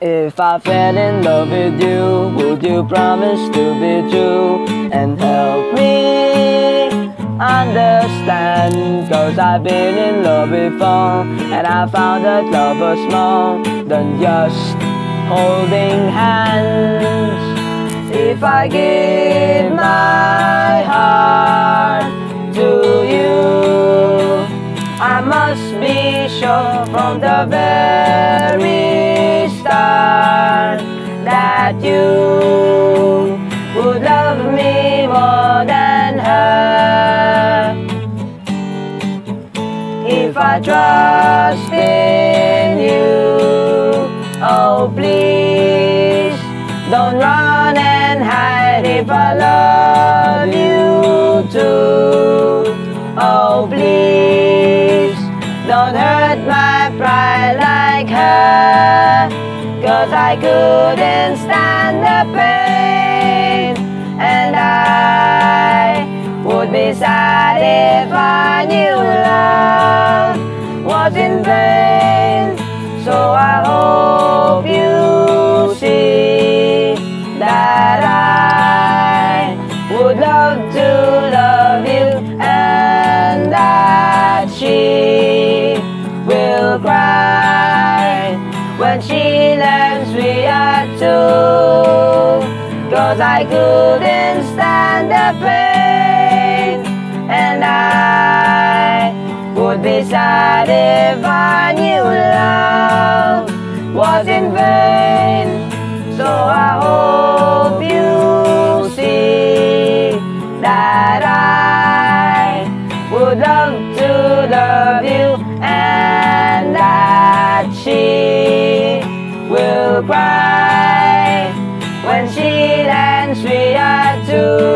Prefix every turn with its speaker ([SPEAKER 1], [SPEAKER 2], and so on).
[SPEAKER 1] If I fell in love with you, would you promise to be true and help me understand? Cause I've been in love before and I found that love was more than just holding hands. If I give my heart to you, I must be sure from the very that you would love me more than her. If I trust in you, oh please don't run and hide if I love Cause I couldn't stand the pain she we are two. Cause I couldn't stand the pain And I would be sad if I knew love was in vain. So I hope you see that I cry when she lands we are two